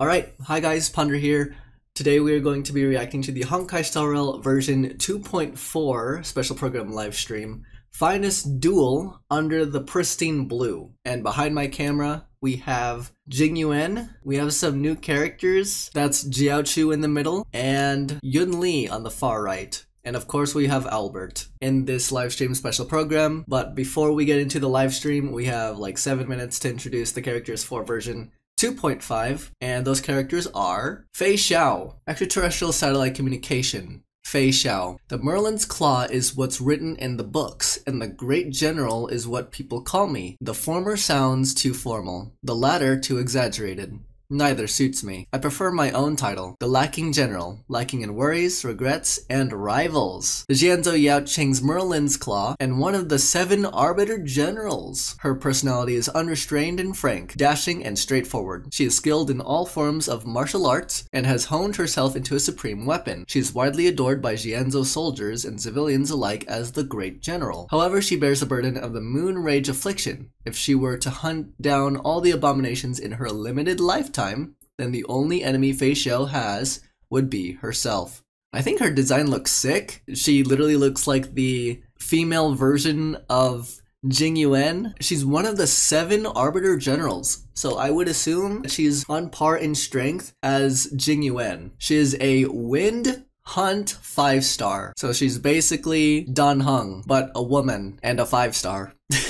Alright, hi guys, Ponder here. Today we are going to be reacting to the Honkai Star Rail version 2.4 special program live stream. Finest Duel under the pristine blue. And behind my camera, we have Jing Yuan. We have some new characters. That's Jiaoqiu in the middle and Yun Li on the far right. And of course, we have Albert in this live stream special program. But before we get into the live stream, we have like seven minutes to introduce the characters for version 2.5. And those characters are Fei Xiao, extraterrestrial satellite communication. Fei Xiao. The Merlin's Claw is what's written in the books, and the Great General is what people call me. The former sounds too formal, the latter too exaggerated. Neither suits me. I prefer my own title, The Lacking General, lacking in worries, regrets, and rivals. The Xianzhou Yao Qing's Merlin's Claw, and one of the seven Arbiter Generals. Her personality is unrestrained and frank, dashing and straightforward. She is skilled in all forms of martial arts, and has honed herself into a supreme weapon. She is widely adored by Xianzhou soldiers and civilians alike as the Great General. However, she bears the burden of the Moon Rage Affliction. If she were to hunt down all the abominations in her limited lifetime, time, then the only enemy Fei Xiao has would be herself. I think her design looks sick. She literally looks like the female version of Jing Yuan. She's one of the seven Arbiter Generals, so I would assume she's on par in strength as Jing Yuan. She is a Wind Hunt 5 star. So she's basically Dan Heng, but a woman and a 5 star.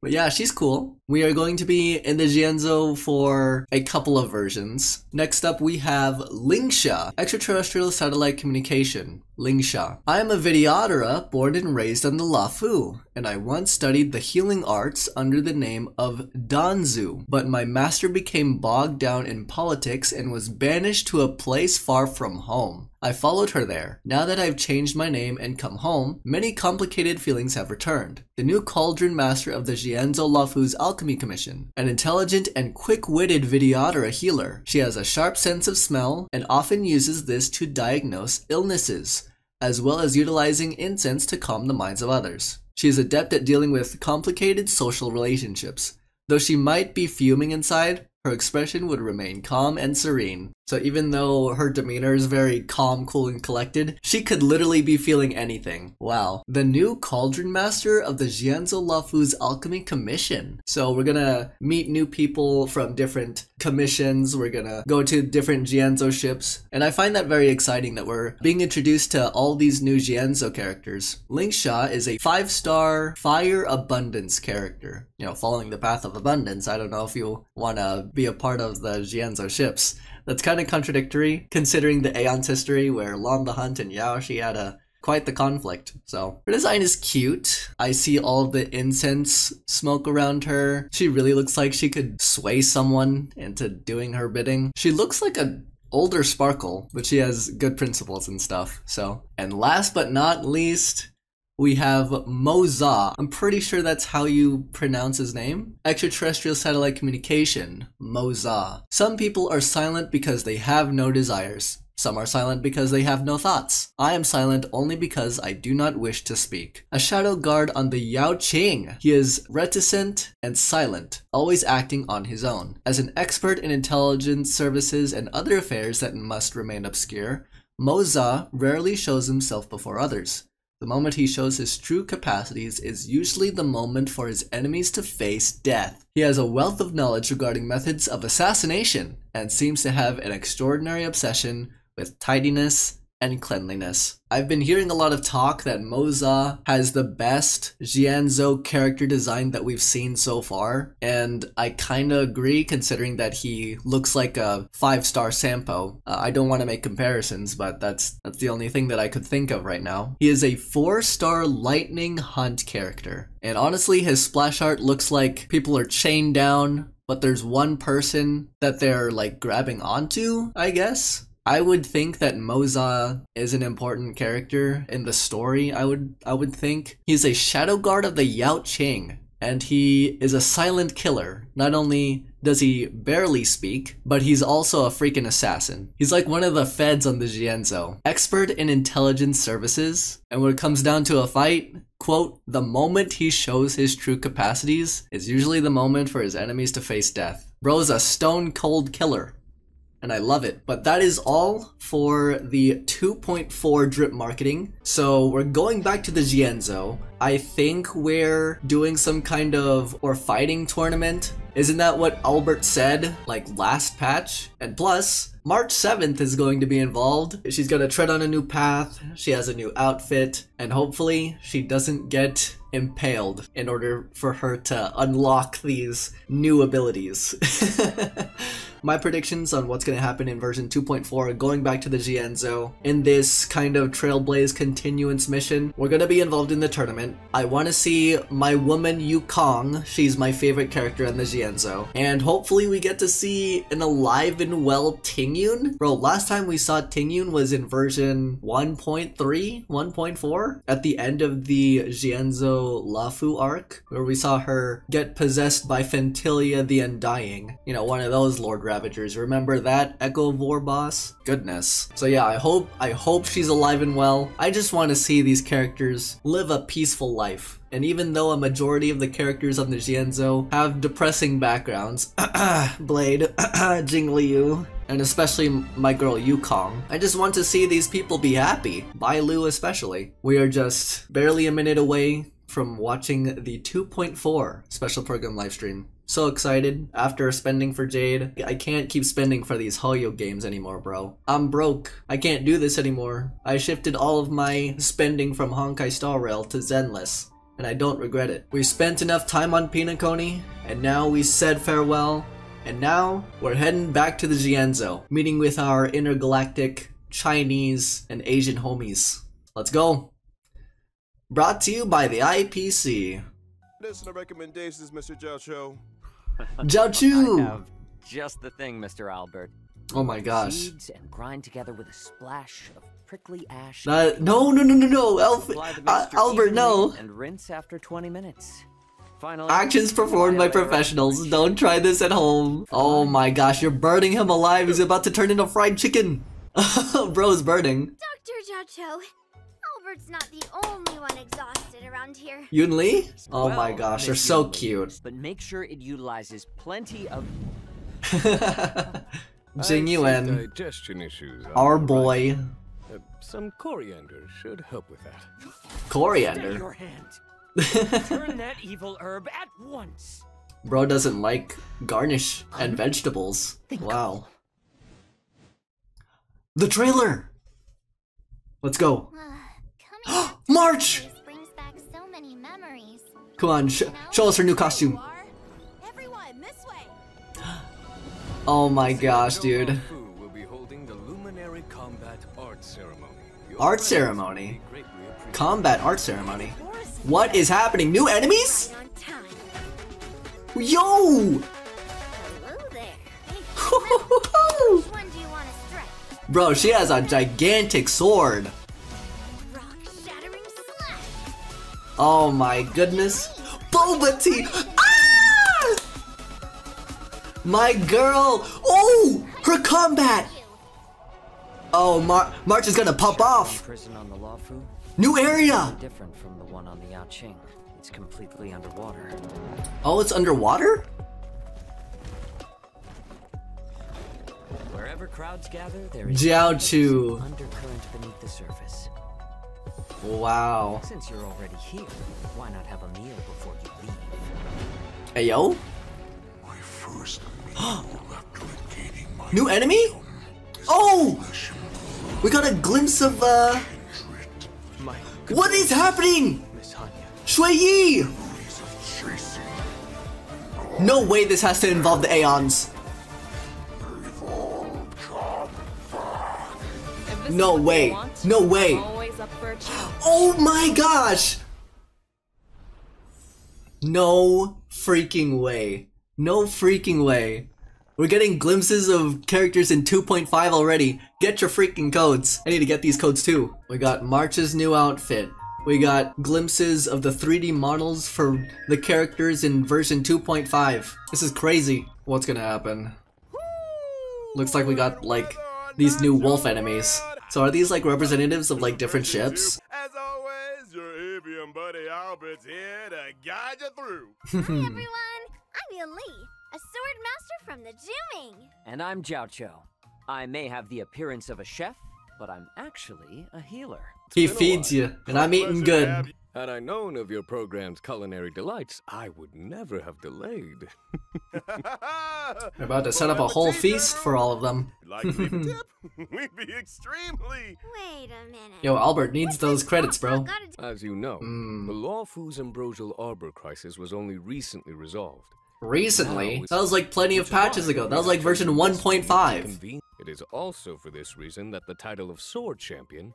but yeah, she's cool. We are going to be in the Xianzhou for a couple of versions. Next up, we have Lingsha, extraterrestrial satellite communication. Lingsha. I am a Vidyadhara born and raised on the Luofu, and I once studied the healing arts under the name of Dan Shu, but my master became bogged down in politics and was banished to a place far from home. I followed her there. Now that I've changed my name and come home, many complicated feelings have returned. The new cauldron master of the Xianzhou Luofu's alchemy commission, an intelligent and quick-witted Vidyadhara healer. She has a sharp sense of smell and often uses this to diagnose illnesses, as well as utilizing incense to calm the minds of others. She is adept at dealing with complicated social relationships. Though she might be fuming inside, her expression would remain calm and serene. So even though her demeanor is very calm, cool, and collected, she could literally be feeling anything. Wow. The new Cauldron Master of the Xianzhou Luofu's Alchemy Commission. So we're gonna meet new people from different commissions. We're gonna go to different Xianzhou ships. And I find that very exciting that we're being introduced to all these new Xianzhou characters. Lingsha is a five-star Fire Abundance character. You know, following the path of abundance. I don't know if you wanna be a part of the Xianzhou ships. That's kind of contradictory, considering the Aeon's history where Lan the Hunt and Yaoshi had a quite the conflict. So her design is cute. I see all the incense smoke around her. She really looks like she could sway someone into doing her bidding. She looks like a older Sparkle, but she has good principles and stuff. So, and last but not least, we have Moze. I'm pretty sure that's how you pronounce his name. Extraterrestrial satellite communication, Moze. Some people are silent because they have no desires. Some are silent because they have no thoughts. I am silent only because I do not wish to speak. A shadow guard on the Yao Qing. He is reticent and silent, always acting on his own. As an expert in intelligence services and other affairs that must remain obscure, Moze rarely shows himself before others. The moment he shows his true capacities is usually the moment for his enemies to face death. He has a wealth of knowledge regarding methods of assassination and seems to have an extraordinary obsession with tidiness and cleanliness. I've been hearing a lot of talk that Moze has the best Xianzhou character design that we've seen so far, and I kinda agree considering that he looks like a five-star Sampo. Uh, I don't want to make comparisons, but that's that's the only thing that I could think of right now. He is a four-star Lightning Hunt character, and honestly his splash art looks like people are chained down but there's one person that they're like grabbing onto, I guess. I would think that Moze is an important character in the story. I would I would think he's a shadow guard of the Yao Qing, and he is a silent killer. Not only does he barely speak, but he's also a freaking assassin. He's like one of the feds on the Xianzhou, expert in intelligence services, and when it comes down to a fight, quote, the moment he shows his true capacities is usually the moment for his enemies to face death. Bro's a stone cold killer. And I love it. But that is all for the 2.4 drip marketing. So we're going back to the Xianzhou. I think we're doing some kind of or fighting tournament. Isn't that what Albert said like last patch? And plus, March 7th is going to be involved. She's gonna tread on a new path, she has a new outfit, and hopefully she doesn't get impaled in order for her to unlock these new abilities. My predictions on what's going to happen in version 2.4 going back to the Xianzhou. in this kind of Trailblaze continuance mission. We're going to be involved in the tournament. I want to see my woman Yukong. She's my favorite character in the Xianzhou, And hopefully we get to see an alive and well Tingyun. Bro, last time we saw Tingyun was in version 1.3, 1.4 at the end of the Xianzhou Luofu arc where we saw her get possessed by Phantylia the Undying. You know, one of those Lord Ravagers. Remember that Echo War boss? Goodness. So yeah, I hope I hope she's alive and well. I just want to see these characters live a peaceful life. And even though a majority of the characters on the Xianzhou have depressing backgrounds, Blade, Jingliu, and especially my girl Yukong. I just want to see these people be happy. Bailu especially. We are just barely a minute away from watching the 2.4 special program livestream. So excited after spending for Jade. I can't keep spending for these Hoyo games anymore, bro. I'm broke. I can't do this anymore. I shifted all of my spending from Honkai Star Rail to Zenless, and I don't regret it. We spent enough time on Penacony, and now we said farewell, and now we're heading back to the Xianzhou, meeting with our intergalactic Chinese and Asian homies. Let's go. Brought to you by the IPC. Listen to recommendations, Mr. Jiaoqiu. Jiao I have just the thing, Mr. Albert. Oh my gosh. Seeds and grind together with a splash of prickly ash. Uh, no, no, no, no, no, Alf- Apply the uh, Albert, no. And rinse after 20 minutes. Finally, Actions performed by apply a layer of professionals. Don't try this at home. Oh my gosh, you're burning him alive. He's about to turn into fried chicken. Bro's burning. Dr. Jiaoqiu, Albert's not the only one exhausted around here. Yun Li? Oh my gosh, they're so cute. But make sure it utilizes plenty of. Jing Yuan, Digestion issues. our all right. boy. Uh, some coriander should help with that. Stay Coriander. your hand. Turn that evil herb at once. Bro doesn't like garnish and vegetables. Wow. The trailer! Let's go. Coming March! brings back so many memories. Come on, sh- show us her new costume. Everyone, this way. Oh my gosh, dude. Will be holding the Luminary Combat Art Ceremony. Art ceremony? will be greatly appreciated. Combat art ceremony. What is happening? New enemies? Right on time. Yo! Hello there. Hey, which one do you want to strike? Bro, she has a gigantic sword. Oh my goodness. Boba tea! Ah! My girl! Oh! Her combat! Oh, Mar- March is gonna pop off! Prison on the Luofu, New area! different from the one on the Yaoqing. It's completely underwater. Oh, it's underwater? Wherever crowds gather, there is Jiaoqiu. undercurrent beneath the surface. Wow. Since you're already here, why not have a meal before you leave? Hey, yo? My first meal after gaining my New enemy? Oh! We got a glimpse of, uh. My What is happening? Miss Hanya. Xueyi! No way this has to involve the Aeons. evolved job. If this No way. No way. Oh my gosh! No freaking way. No freaking way. We're getting glimpses of characters in 2.5 already. Get your freaking codes. I need to get these codes too. We got March's new outfit. We got glimpses of the 3D models for the characters in version 2.5. This is crazy. What's gonna happen? Looks like we got like these new wolf enemies. So are these like representatives of like different ships? As always, your avian buddy Albert's here to guide you through. Hi, everyone. I'm Yun Li, a sword master from the Zhuming. And I'm Jiaoqiu. I may have the appearance of a chef, but I'm actually a healer. He feeds you, and I'm eating Pleasure to have good. Had I known of your program's culinary delights, I would never have delayed. We're about to set up a whole feast for all of them. Like to leave a tip? We'd be extremely. Wait a minute. Yo, Albert needs those credits, bro. As you know, Mm. the Luofu's ambrosial arbor crisis was only recently resolved. Recently, that was like plenty of patches ago. That was like version 1.5. It is also for this reason that the title of Sword Champion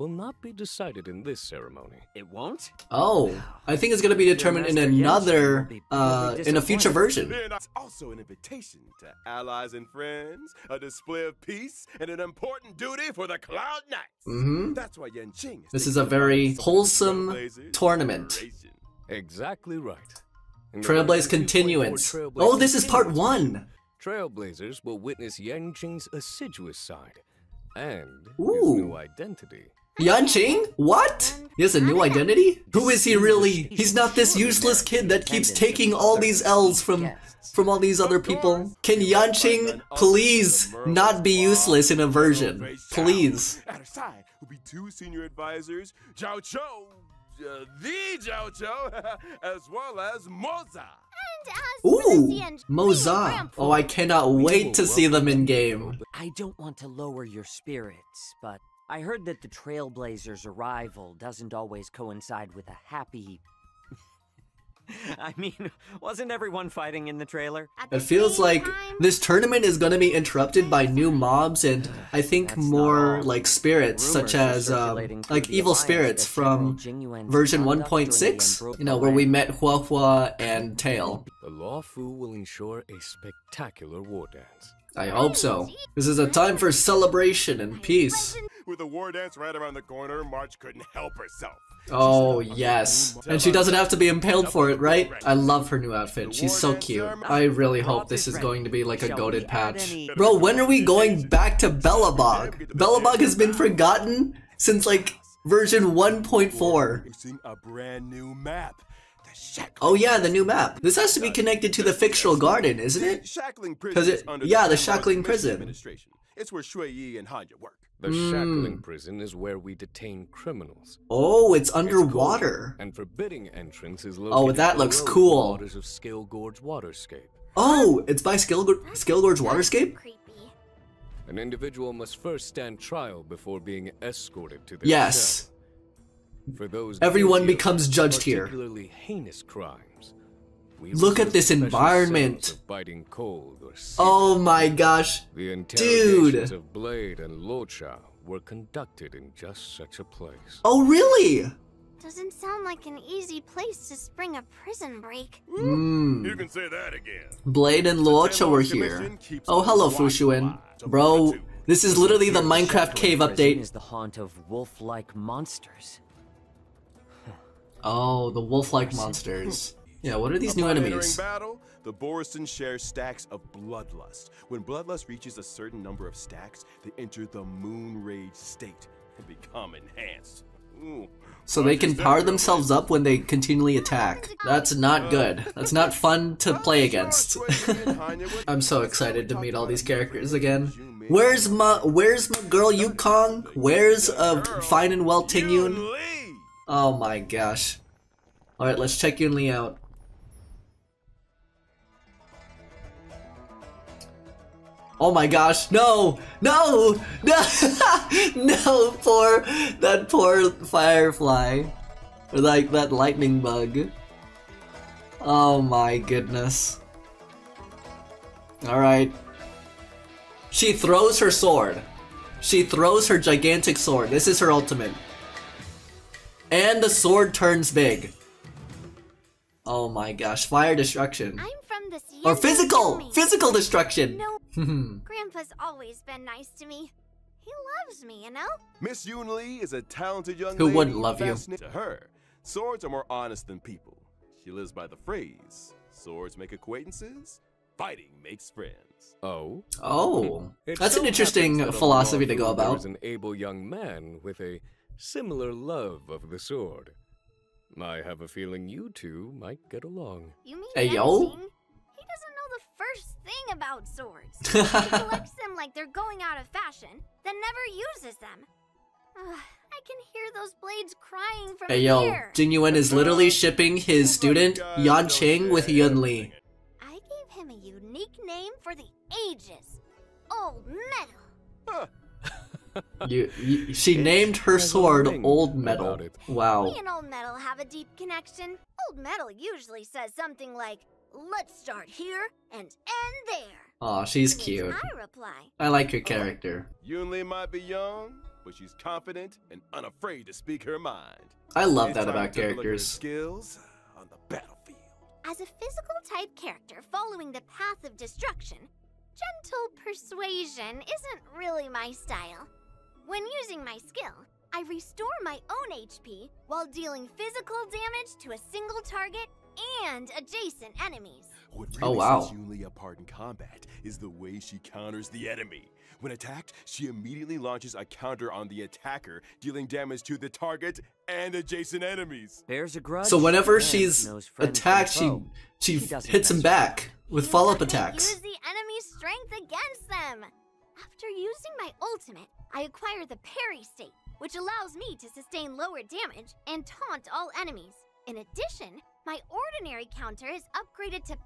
will not be decided in this ceremony. It won't? Oh, I think it's gonna be determined in another, uh, in a future version. It's also an invitation to allies and friends, a display of peace, and an important duty for the Cloud Knights. Mm-hmm. That's why Yanqing This is a very fight from the wholesome tournament. Exactly right. In Trailblaze continuance. Trailblaze Oh, this is part one. Trailblazers will witness Yanqing's assiduous side and Ooh. his new identity. Yanqing? What? He has a new identity? Who is he really? He's not this useless kid that keeps taking all these L's from from all these other people. Can Yanqing please not be useless in a version? Please. At her side will be two senior advisors, Jiaoqiu, uh, the Jiaoqiu, as well as Moze. And as for the Ooh, Moze. Oh, I cannot wait to see them in game. I don't want to lower your spirits, but I heard that the Trailblazers' arrival doesn't always coincide with a happy. I mean, wasn't everyone fighting in the trailer? It feels like time, this tournament is going to be interrupted by new mobs and I think That's more like spirits such as um, like evil spirits from version conduct during the 1.6, you know, where we met Huohuo and Tail. The Luofu will ensure a spectacular war dance. I hope so. This is a time for celebration and peace. With the war dance right around the corner, March couldn't help herself. Oh, yes. And she doesn't have to be impaled for it, right? I love her new outfit. She's so cute. I really hope this is going to be like a goaded patch. Bro, when are we going back to Belobog? Belobog has been forgotten since like version 1.4. Introducing a brand new map. The Shackling Oh yeah, the new map. This has to be connected to the fictional garden, isn't it? Shackling 'Cause prison. it- is under yeah, the Shackling prison. Administration. It's where Xueyi and Hanya work. The Hmm. shackling prison is where we detain criminals. Oh, it's It's underwater. cold, and forbidding entrance is located Oh, that looks below the cool. waters of Scale Gorge Waterscape. Oh, it's by Skill Skillgorge Waterscape? creepy. An individual must first stand trial before being escorted to their Yes. cell. For those Everyone becomes judged here. Heinous crimes. we Look at this environment. biting cold or. Oh my gosh. The interrogations dude. of Blade and Luocha were conducted in just such a place. Oh really? Doesn't sound like an easy place to spring a prison break. Hmm. You can say that again. Blade and Luocha were here. Oh, hello, Fu Xuan. Bro, this is literally the Minecraft cave Prison update. is the haunt of wolf-like monsters. Oh, the wolf-like monsters. Yeah, what are these new enemies? Battle, the Borisin share stacks of Bloodlust. When Bloodlust reaches a certain number of stacks, they enter the Moon Rage state and become enhanced. Ooh. So they can power themselves up when they continually attack. That's not good. That's not fun to play against. I'm so excited to meet all these characters again. Where's my Where's my girl Yukong? Where's uh fine and well Tingyun? Oh my gosh. Alright, let's check Yun Li out. Oh my gosh, no! No! No! no, poor that poor firefly. Or like that lightning bug. Oh my goodness. Alright. She throws her sword. She throws her gigantic sword. This is her ultimate. And the sword turns big. Oh my gosh, fire destruction. I'm from the Or physical! Army. Physical destruction! No, hmm. Grandpa's always been nice to me. He loves me, you know? Miss Yunli is a talented young Who lady. wouldn't love you? To her, swords are more honest than people. She lives by the phrase, swords make acquaintances, fighting makes friends. Oh? oh, hmm. It that's so an interesting happens that on philosophy to Luofu go there about. is an able young man with a similar love of the sword. I have a feeling you two might get along. You mean Hey, yo? He doesn't know the first thing about swords. he collects them like they're going out of fashion, then never uses them. Ugh, I can hear those blades crying from Hey yo, here. Jing Yuan is literally shipping his student Yan Qing with Yun Li. I gave him a unique name for the ages. Old Metal. You, you, she named her sword Old Metal. Wow. Me and Old Metal have a deep connection. Old Metal usually says something like, let's start here and end there. Aw, she's cute. I reply, I like her oh. character. Yunli might be young, but she's confident and unafraid to speak her mind. I love It's that about to take a look at her characters. skills on the battlefield. As a physical type character following the path of destruction, gentle persuasion isn't really my style. When using my skill, I restore my own HP while dealing physical damage to a single target and adjacent enemies. What Oh, really wow. sets Yunli apart in combat is the way she counters the enemy. When attacked, she immediately launches a counter on the attacker, dealing damage to the target and adjacent enemies. Bears a grudge. So whenever she's knows friend from attacked, she she She hits him mess back with follow-up attacks. Use the enemy's strength against them. After using my ultimate, I acquire the parry state, which allows me to sustain lower damage and taunt all enemies. In addition, my ordinary counter is upgraded to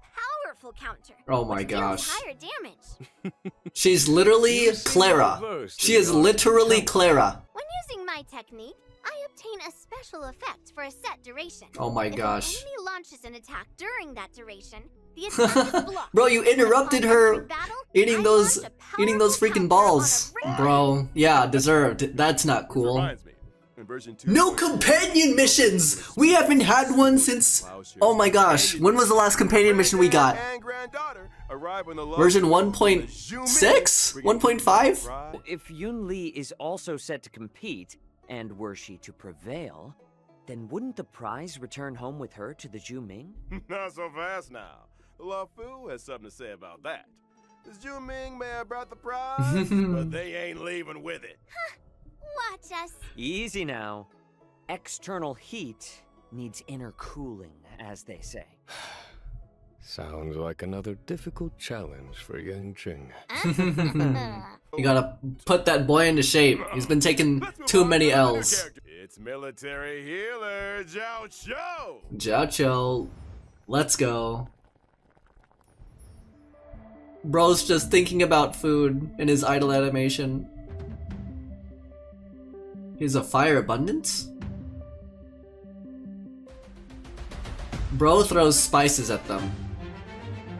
powerful counter. Oh my which deals gosh. Higher damage. She's literally Clara. She is the art of literally. Clara. When using my technique, I obtain a special effect for a set duration. Oh my if gosh. An enemy launches an attack during that duration, the attack is blocked. Bro, you interrupted her eating those eating those freaking counter on a balls. Bro, yeah, deserved. That's not cool. reminds me, in version 2, No companion missions! We haven't had one since Oh my gosh, when was the last companion mission we got? And granddaughter arrive when the love Version 1.6? Zhu Ming, bringing 1.5? If Yun Li is also set to compete, and were she to prevail, then wouldn't the prize return home with her to the Zhu Ming? Not so fast now. Luofu has something to say about that. The Zhu Ming may have brought the prize, but they ain't leaving with it. Watch us. Easy now. External heat needs inner cooling, as they say. Sounds like another difficult challenge for Yanqing. Uh-huh. You gotta put that boy into shape. He's been taking too many L's. It's military healer Jiaoqiu. Jiao let's go. Bro's just thinking about food in his idle animation. He's a fire abundance? Bro throws spices at them.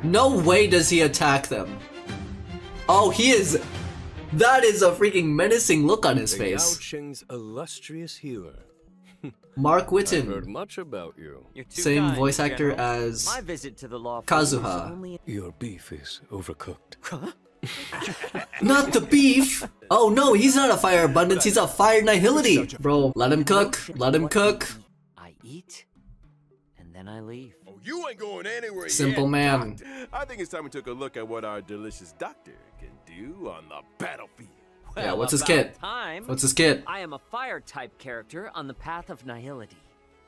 No way does he attack them. Oh, he is. That is a freaking menacing look on his face. Yao illustrious healer. Mark I've heard Witten, much about you. Same kind, voice actor General. as My visit to the law Kazuha. only Your beef is overcooked. Not the beef! Oh no, he's not a fire abundance, he's a fire nihility! Bro, let him cook, let him cook. I eat, and then I leave. Oh, you ain't going anywhere Simple yet, man. Doctor. I think it's time we took a look at what our delicious doctor can do on the battlefield. Yeah, what's his kit? Time. What's his kit? I am a fire type character on the path of nihility.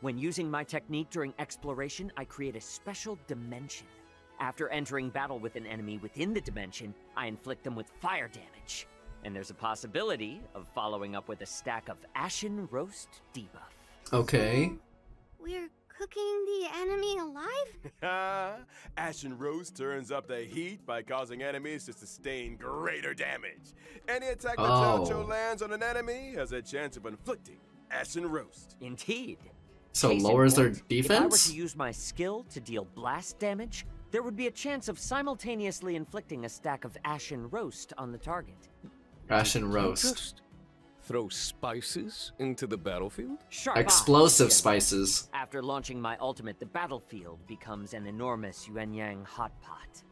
When using my technique during exploration, I create a special dimension. After entering battle with an enemy within the dimension, I inflict them with fire damage. And there's a possibility of following up with a stack of Ashen Roast debuff. Okay. We're cooking the enemy alive? Ashen Roast turns up the heat by causing enemies to sustain greater damage. Any attack that Jiaoqiu Oh. lands on an enemy has a chance of inflicting Ashen Roast. Indeed. So Case in lowers their point, If I were defense? to use my skill to deal blast damage, there would be a chance of simultaneously inflicting a stack of Ashen Roast on the target. Ashen You roast. Just throw spices into the battlefield? Sharp Explosive General. spices. After launching my ultimate, the battlefield becomes an enormous Yuan Yang hot pot.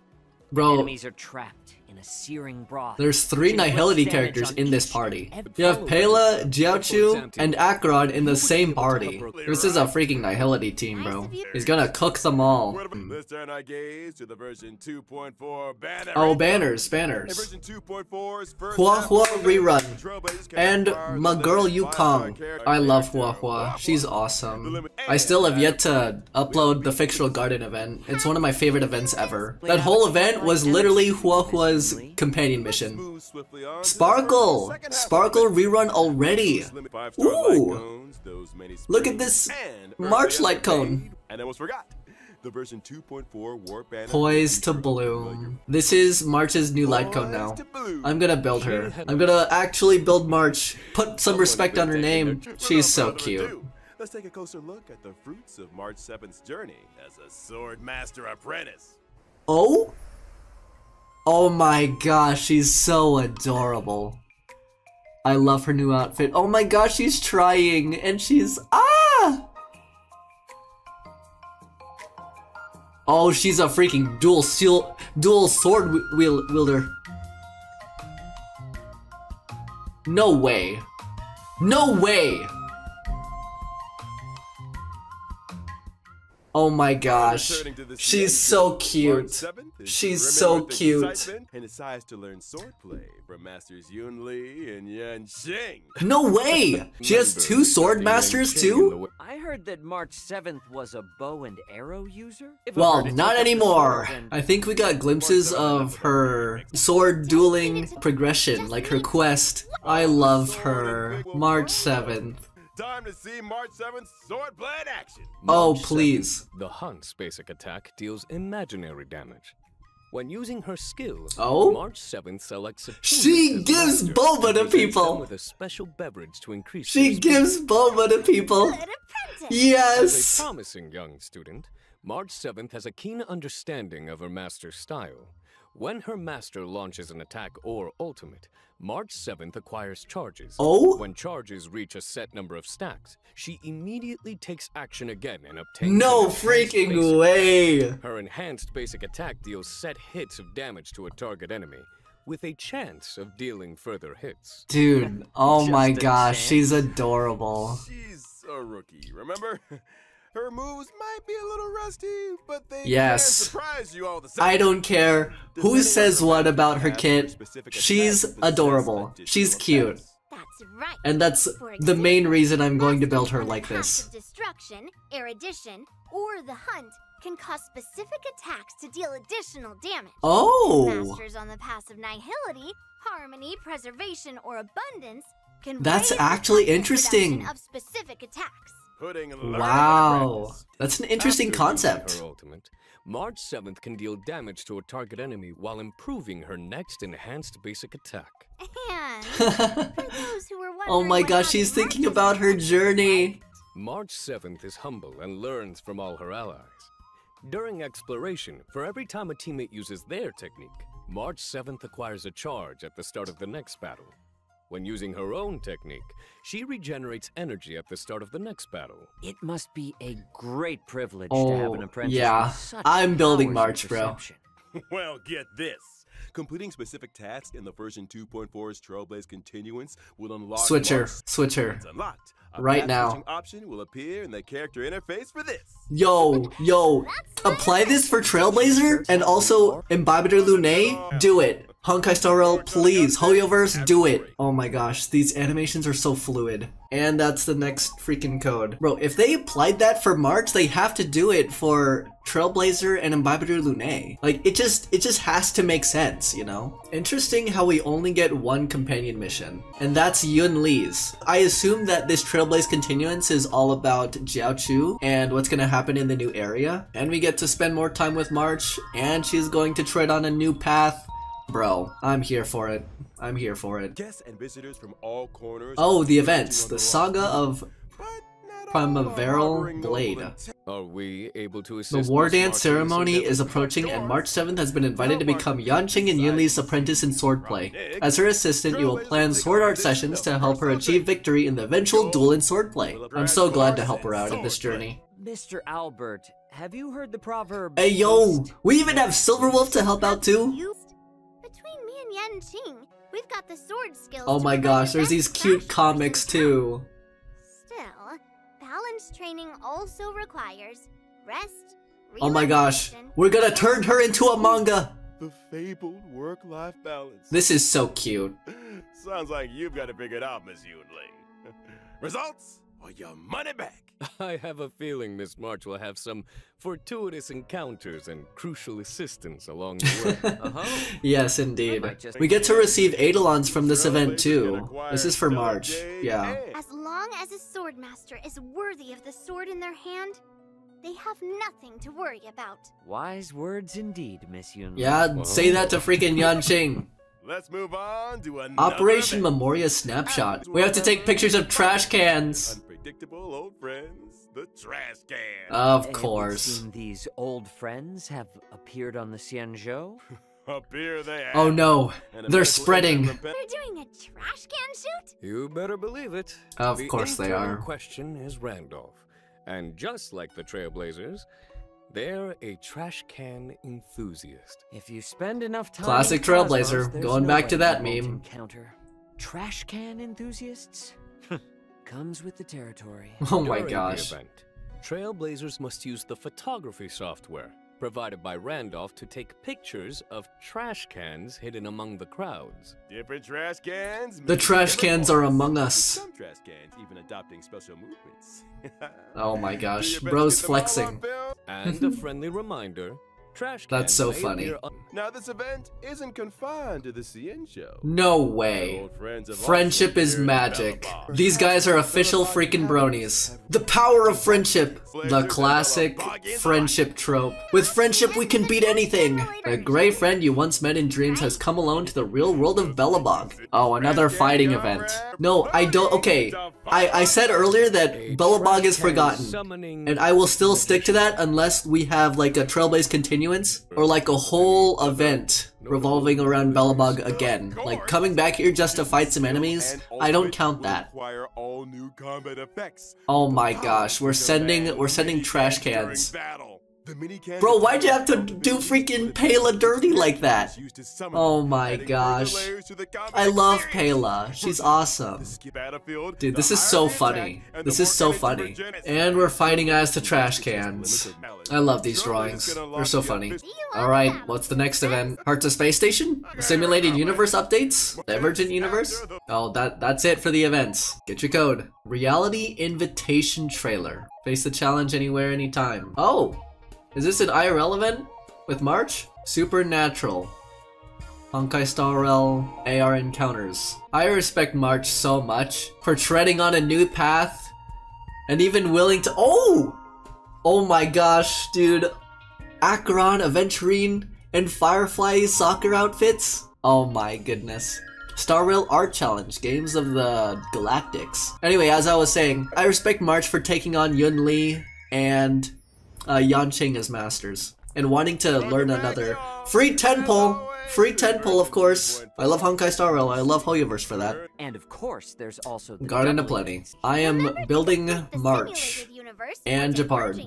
Bro, Enemies are trapped in in a searing broth. There's three Nihility characters in this party. You have Pela, Jiaoqiu, and Acheron in the same party. This is a freaking Nihility team, bro. He's gonna cook them all. Let's turn our gaze to the version 2.4 banner. Oh, banners, banners. version 2.4's first Huohuo rerun. And my girl limited Yu fire Kong. character I love Huohuo. She's awesome. I still have yet to upload the Fictional Garden event. It's one of my favorite events ever. That whole event was literally Huohuo's companion mission. Move swiftly on to the Sparkle! second half of Sparkle rerun already! Those limit five-star light Ooh. cones, those many Look at this March light cone. And almost forgot. The version 2.4 warp. Poised to bloom. This is March's new light cone now. I'm gonna build her. I'm gonna actually build March. Put some respect on her name. She's so cute. Let's take a closer look at the fruits of March 7th's journey as a sword master apprentice. Oh? Oh my gosh, she's so adorable. I love her new outfit. Oh my gosh, she's trying and she's ah! Oh, she's a freaking dual seal dual sword wi- wielder. No way. No way. Oh my gosh. Returning to the She's so cute. She's so cute. excitement And decides to learn swordplay from masters Yun Li and Yanqing. No way! She has two sword masters too? I heard that March 7th was a bow and arrow user? Well, not took up the anymore. I think we got glimpses of her sword dueling progression, like her quest. I love her. March 7th. Time to see March 7th swordplay in action. Oh, March please. 7th, The Hunt's basic attack deals imaginary damage. When using her skill, Oh? March 7th selects a She gives boba and to people. with a special beverage to increase She gives boba to people. Good apprentice. As a promising young student, March 7th has a keen understanding of her master's style. When her master launches an attack or ultimate, March 7th acquires charges. Oh? When charges reach a set number of stacks, she immediately takes action again and obtains. No freaking basic way! her enhanced basic attack deals set hits of damage to a target enemy, with a chance of dealing further hits. Dude, oh my gosh, chance. she's adorable. She's a rookie, remember? Her moves might be a little rusty, but they Yes. can surprise you all the same. I don't care who says what about her her kit. She's adorable. She's cute. effects. That's right. And that's For the main reason I'm going to build her like this. Destruction, erudition, or the hunt can cause specific attacks to deal additional damage. Oh! Masters on the path of nihility, harmony, preservation, or abundance can That's actually interesting. of specific attacks. Putting Wow. That's an interesting After concept. Her ultimate, March 7th can deal damage to a target enemy while improving her next enhanced basic attack. And for those who were oh wondering oh my gosh, she's thinking March's about her journey. March 7th is humble and learns from all her allies. During exploration, for every time a teammate uses their technique, March 7th acquires a charge at the start of the next battle. When using her own technique, she regenerates energy at the start of the next battle. It must be a great privilege to have Oh, an apprentice yeah. with such I'm building March, bro. perception. Well, get this. Completing specific tasks in the version 2.4's Trailblaze Continuance will unlock Switcher, March switcher. It's unlocked. A Right now. option will appear in the character interface for this. Yo, yo, apply this for Trailblazer and also Imbibitor Lunae? Do it. Honkai Star Rail, please. Hoyoverse, do it. Oh my gosh, these animations are so fluid. And that's the next freaking code. Bro, if they applied that for March, they have to do it for Trailblazer and Imbibitor Lunae. Like, it just, it just has to make sense, you know? Interesting how we only get one companion mission, and that's Yun Li's. I assume that this Trailblaze Continuance is all about Jiaoqiu and what's gonna happen in the new area, and we get to spend more time with March, and she's going to tread on a new path. Bro, I'm here for it. I'm here for it. Guests and visitors from all corners. Oh, the events. The saga of but not all Primaveral Blade. Intent. Are we able to The war dance March in this ceremony is approaching, and March 7th has been invited to become Yanqing and Yunli's apprentice in swordplay. As her assistant, you will plan sword art sessions to help her achieve victory in the eventual duel in swordplay. I'm so glad to help her out in this journey. Mr. Albert, have you heard the proverb? Hey yo, we even have Silverwolf to help out too. Between me and Yen Qing, we've got the sword skills. Oh my gosh, there's these cute comics course in town. too. Still, balance training also requires rest. Oh my gosh, we're gonna turn her into a manga. The fabled work-life balance. This is so cute. Sounds like you've got it figured out, Miss Yunling. Results or your money back. I have a feeling Miss March will have some fortuitous encounters and crucial assistance along the way. Uh-huh. Yes, indeed. We get to receive Eidolons from this event too. This is for March. Yeah. As long as a swordmaster is worthy of the sword in their hand, they have nothing to worry about. Wise words indeed, Miss Yun. Yeah, say that to freaking Yanqing. Let's move on to another Operation event. Memoria Snapshot. We have to take pictures of trash cans. Unpredictable old friends, the trash can. Of course. seem these old friends have appeared on the Xianzhou. Up here they oh, have. Oh no, And they're spreading. They're doing a trash can shoot? You better believe it. Of the course they internal are. question is Randolph. And just like the Trailblazers, they're a trash can enthusiast. If you spend enough time Classic in Cosmos, Trailblazer. Going no back to that meme. Encounter trash can enthusiasts. Comes with the territory. Oh my During gosh. The event, Trailblazers must use the photography software provided by Randolph to take pictures of trash cans hidden among the crowds. Different trash cans. The trash different cans are among us. Some trash cans even adopting special movements. Oh my gosh, your best to bro's get them all on flexing. And a friendly reminder, trash That's so funny. Now this event isn't confined to the Xianzhou. No way. Old friends have Friendship is magic. These guys are official freaking bronies. The power of friendship. The classic friendship trope. With friendship, we can beat anything. A gray friend you once met in dreams has come alone to the real world of Belobog. Oh, another fighting event. No, I don't. Okay, I, I said earlier that a Belobog is forgotten. And I will still stick to that unless we have like a Trailblaze continuance or like a whole event revolving around Belobog again. Like coming back here just to fight some enemies, I don't count that. Oh my gosh, we're sending we're sending trash cans. Battle. The mini cans Bro, why'd you have to do freaking with Pela dirty like that? used to summon Oh my gosh. layers to the combat I love experience. Pela. She's awesome. the skip battlefield, Dude, this is so funny. This is so funny. And we're fighting as the trash cans. I love these drawings. They're so funny. Alright, what's the next event? Hearts of Space Station? Simulated Universe updates? Divergent Universe? Oh, that that's it for the events. Get your code. Reality Invitation Trailer. Face the challenge anywhere, anytime. Oh! Is this an IRL event? With March? Supernatural. Honkai Star Rail AR encounters. I respect March so much for treading on a new path and even willing to. Oh! Oh my gosh, dude. Acheron, Aventurine, and Firefly soccer outfits? Oh my goodness. Star Rail Art Challenge, Games of the Galactics. Anyway, as I was saying, I respect March for taking on Yun Li and uh, Yanqing as masters and wanting to learn another free 10 pull. Free 10 pull, of course. I love Honkai Star Rail. I love Hoyoverse for that. And of course, there's also the Garden of Plenty. I am building March. and Gepard.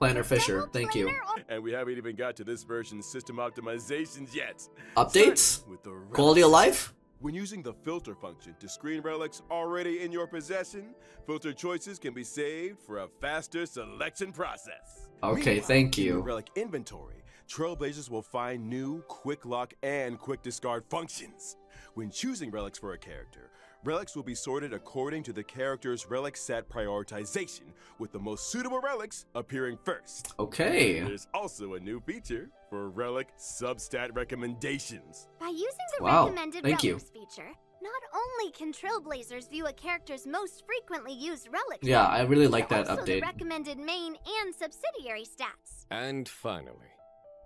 Planar Fissure, thank you. And we haven't even got to this version's system optimizations yet. Updates? With the Quality of life? When using the filter function to screen relics already in your possession, filter choices can be saved for a faster selection process. Okay, Meanwhile, thank in you. relic inventory, Trailblazers will find new quick lock and quick discard functions. When choosing relics for a character, relics will be sorted according to the character's relic set prioritization, with the most suitable relics appearing first. Okay. There's also a new feature for relic substat recommendations. By using the Wow, recommended thank you. relics feature, not only can Trailblazers view a character's most frequently used relics, Yeah, I really like that also the update. recommended main and subsidiary stats. And finally,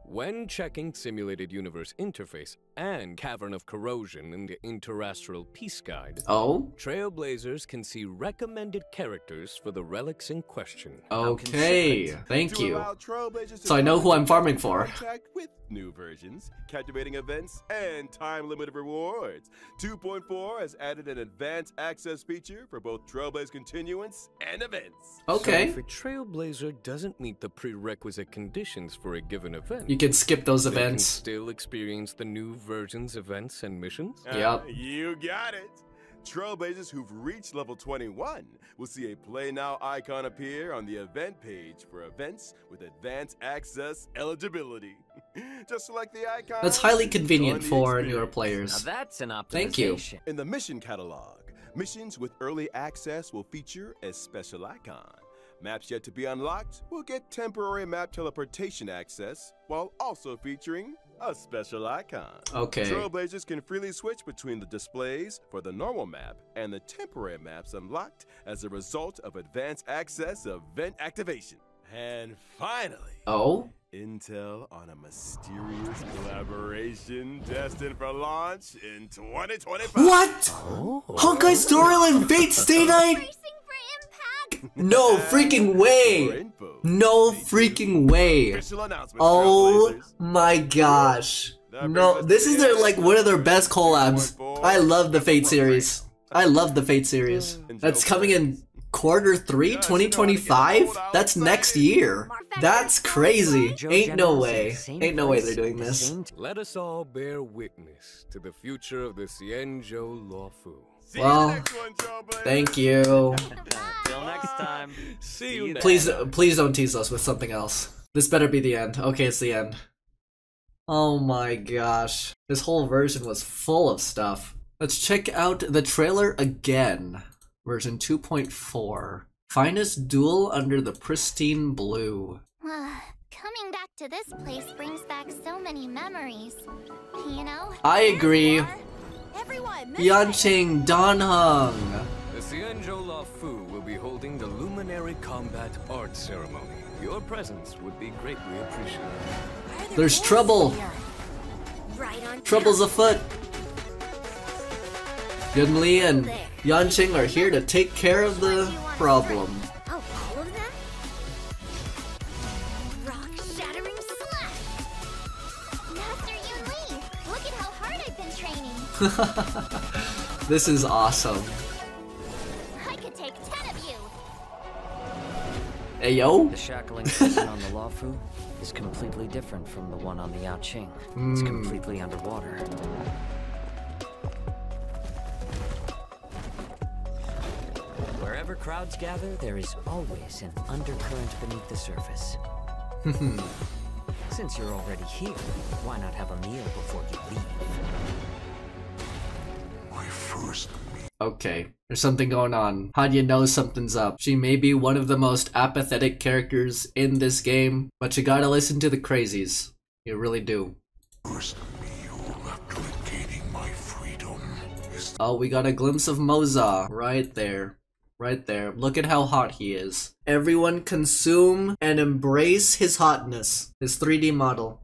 when checking Simulated Universe Interface and Cavern of Corrosion in the Interastral Peace Guide, Oh? Trailblazers can see recommended characters for the relics in question. Okay. Thank you. allow Trailblazers to So I know who I'm farming for. With new versions, captivating events, and time-limited rewards. 2.4 has added an advanced access feature for both Trailblaze Continuance and events. Okay. So if a Trailblazer doesn't meet the prerequisite conditions for a given event, You can skip those they can events. still experience the new version's events and missions? Uh, yep. you got it. Trailblazers who've reached level 21 will see a Play Now icon appear on the event page for events with advanced access eligibility. Just select the icon. That's highly convenient for experience. newer Now players. that's an optimization. Thank you. In the mission catalog, missions with early access will feature a special icon. Maps yet to be unlocked will get temporary map teleportation access while also featuring a special icon. Okay. Trailblazers can freely switch between the displays for the normal map and the temporary maps unlocked as a result of advanced access event activation. And finally, Oh? Intel on a mysterious collaboration destined for launch in 2025. What? Oh. Honkai Star Rail and Fate Stay Night? No freaking way! No freaking way! Oh my gosh. No, this is their like one of their best collabs. I love the Fate series. I love the Fate series. That's coming in quarter 3 2025? That's next year. That's crazy. Ain't no way. Ain't no way they're doing this. Let us all bear witness to the future of the Xianzhou Luofu. See Well, you next one, Thank you. Till next time. See you next Please, please don't tease us with something else. This better be the end. Okay, it's the end. Oh my gosh. This whole version was full of stuff. Let's check out the trailer again. Version 2.4. Finest duel under the pristine blue. Coming back to this place brings back so many memories. You know? I agree. Everyone, Yanqing Dan Heng. The Xianzhou Luofu will be holding the Luminary Combat Art Ceremony. Your presence would be greatly appreciated. There's trouble. Right on Trouble's afoot. Yunli and Yanqing are here to take care of the problem. This is awesome. I could take ten of you. Hey yo. The shackling system on the Luofu is completely different from the one on the Yaoqing. It's Hmm. completely underwater. Wherever crowds gather, there is always an undercurrent beneath the surface. Since you're already here, why not have a meal before you leave? Okay, there's something going on. Hanya knows something's up. She may be one of the most apathetic characters in this game, but you gotta listen to the crazies. You really do. first meal after my freedom Oh, we got a glimpse of Moze right there. Right there. Look at how hot he is. Everyone consume and embrace his hotness. His 3D model.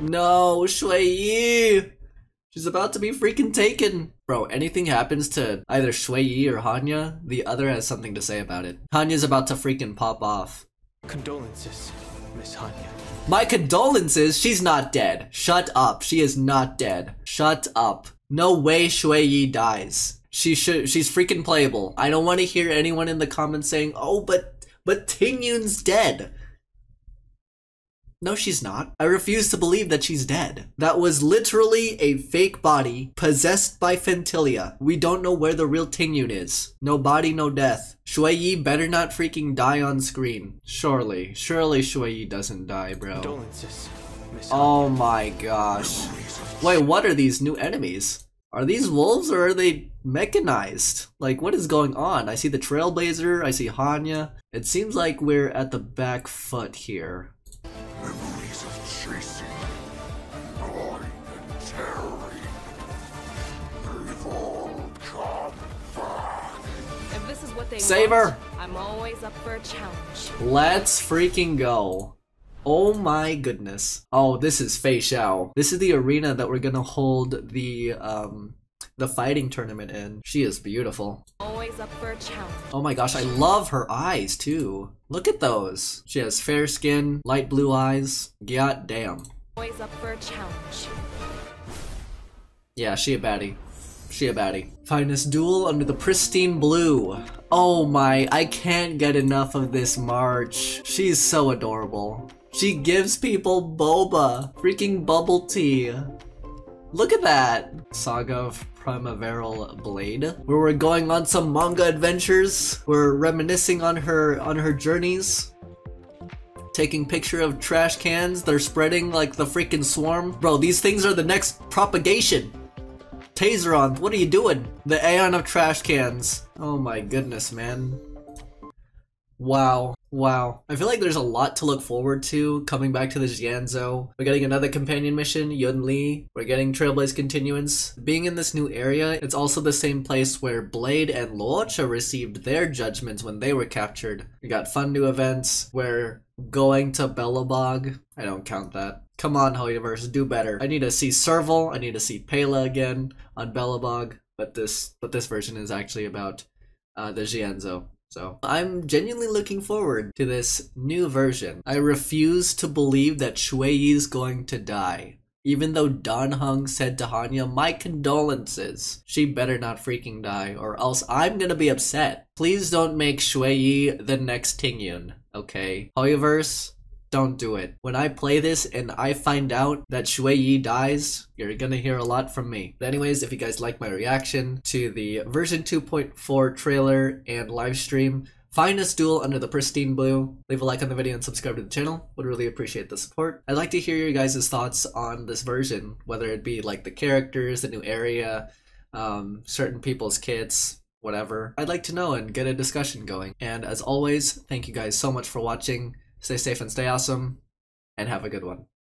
No, Xueyi! She's about to be freaking taken. Bro, anything happens to either Xueyi or Hanya, the other has something to say about it. Hanya's about to freaking pop off. Condolences, Miss Hanya. My condolences, she's not dead. Shut up, she is not dead. Shut up. No way Xueyi dies. She should she's freaking playable. I don't want to hear anyone in the comments saying, "Oh, but but Tingyun's dead." No, she's not. I refuse to believe that she's dead. That was literally a fake body possessed by Phantylia. We don't know where the real Tingyun is. No body, no death. Xueyi better not freaking die on screen. Surely, surely Xueyi doesn't die, bro. Oh my gosh. Wait, what are these new enemies? Are these wolves or are they mechanized? Like, what is going on? I see the Trailblazer, I see Hanya. It seems like we're at the back foot here. They Save want, her. I'm always up for a challenge. Let's freaking go. Oh my goodness. Oh, this is Feixiao. This is the arena that we're gonna hold the, um, the fighting tournament in. She is beautiful. Always up for a challenge. Oh my gosh, I love her eyes too. Look at those. She has fair skin, light blue eyes. God damn. Always up for a challenge. Yeah, she a baddie. She a baddie. Finest duel under the pristine blue. Oh my, I can't get enough of this March. She's so adorable. She gives people boba. Freaking bubble tea. Look at that! Saga of Primaveral Blade. Where we're going on some manga adventures. We're reminiscing on her on her journeys. Taking picture of trash cans. They're spreading like the freaking swarm. Bro, these things are the next propagation. Taseron, what are you doing? The Aeon of trash cans. Oh my goodness, man. Wow. Wow. I feel like there's a lot to look forward to coming back to the Xianzhou. We're getting another companion mission, Yunli. We're getting Trailblaze Continuance. Being in this new area, it's also the same place where Blade and Luocha received their judgments when they were captured. We got fun new events. We're going to Belobog. I don't count that. Come on, Hoyoverse, do better. I need to see Serval. I need to see Pela again on Belobog. But this, but this version is actually about uh, the Xianzhou. So I'm genuinely looking forward to this new version. I refuse to believe that Shui is going to die. Even though Dan Heng said to Hanya, my condolences. She better not freaking die, or else I'm gonna be upset. Please don't make Xueyi the next Tingyun, okay? Hoyoverse, don't do it. When I play this and I find out that Xueyi dies, you're gonna hear a lot from me. But anyways, if you guys like my reaction to the version 2.4 trailer and live stream, find us duel under the pristine blue. Leave a like on the video and subscribe to the channel. Would really appreciate the support. I'd like to hear your guys' thoughts on this version, whether it be like the characters, the new area, um, certain people's kits, whatever. I'd like to know and get a discussion going. And as always, thank you guys so much for watching. Stay safe and stay awesome, and have a good one.